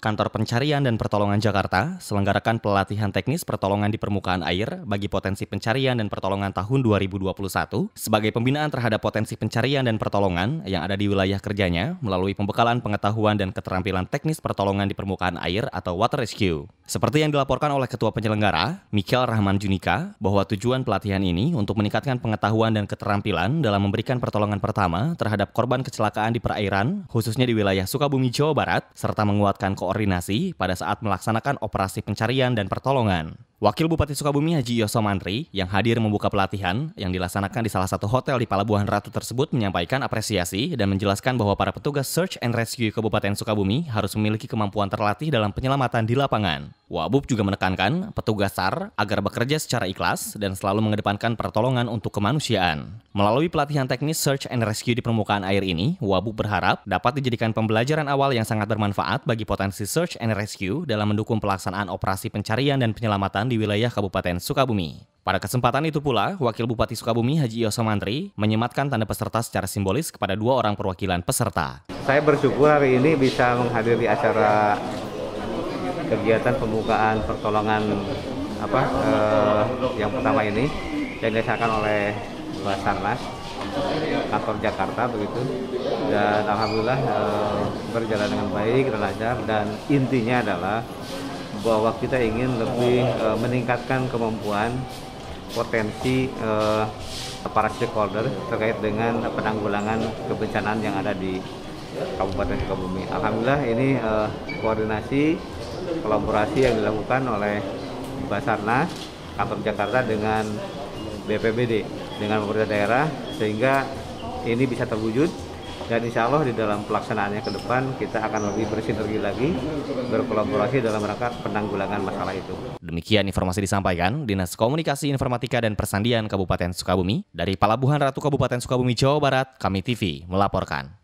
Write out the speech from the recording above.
Kantor Pencarian dan Pertolongan Jakarta selenggarakan pelatihan teknis pertolongan di permukaan air bagi potensi pencarian dan pertolongan tahun 2021 sebagai pembinaan terhadap potensi pencarian dan pertolongan yang ada di wilayah kerjanya melalui pembekalan pengetahuan dan keterampilan teknis pertolongan di permukaan air atau water rescue. Seperti yang dilaporkan oleh Ketua Penyelenggara, Michael Rahman Junika, bahwa tujuan pelatihan ini untuk meningkatkan pengetahuan dan keterampilan dalam memberikan pertolongan pertama terhadap korban kecelakaan di perairan, khususnya di wilayah Sukabumi, Jawa Barat, serta menguatkan koordinasi pada saat melaksanakan operasi pencarian dan pertolongan. Wakil Bupati Sukabumi Haji Yoso Mantri yang hadir membuka pelatihan yang dilaksanakan di salah satu hotel di Palabuhan Ratu tersebut menyampaikan apresiasi dan menjelaskan bahwa para petugas Search and Rescue Kabupaten Sukabumi harus memiliki kemampuan terlatih dalam penyelamatan di lapangan. Wabub juga menekankan petugas SAR agar bekerja secara ikhlas dan selalu mengedepankan pertolongan untuk kemanusiaan. Melalui pelatihan teknis Search and Rescue di permukaan air ini, Wabub berharap dapat dijadikan pembelajaran awal yang sangat bermanfaat bagi potensi Search and Rescue dalam mendukung pelaksanaan operasi pencarian dan penyelamatan di wilayah Kabupaten Sukabumi. Pada kesempatan itu pula, Wakil Bupati Sukabumi Haji Yoso Mantri menyematkan tanda peserta secara simbolis kepada dua orang perwakilan peserta. Saya bersyukur hari ini bisa menghadiri acara kegiatan pembukaan pertolongan apa eh, yang pertama ini yang dilaksanakan oleh Basarnas kantor Jakarta begitu dan alhamdulillah eh, berjalan dengan baik dan lancar dan intinya adalah bahwa kita ingin lebih eh, meningkatkan kemampuan potensi eh, para stakeholder terkait dengan penanggulangan kebencanaan yang ada di Kabupaten Sukabumi. Alhamdulillah ini eh, koordinasi kolaborasi yang dilakukan oleh Basarnas, kantor Jakarta dengan BPBD, dengan pemerintah daerah, sehingga ini bisa terwujud dan insya Allah di dalam pelaksanaannya ke depan kita akan lebih bersinergi lagi berkolaborasi dalam rangka penanggulangan masalah itu. Demikian informasi disampaikan Dinas Komunikasi Informatika dan Persandian Kabupaten Sukabumi dari Palabuhan Ratu Kabupaten Sukabumi Jawa Barat, kami TV melaporkan.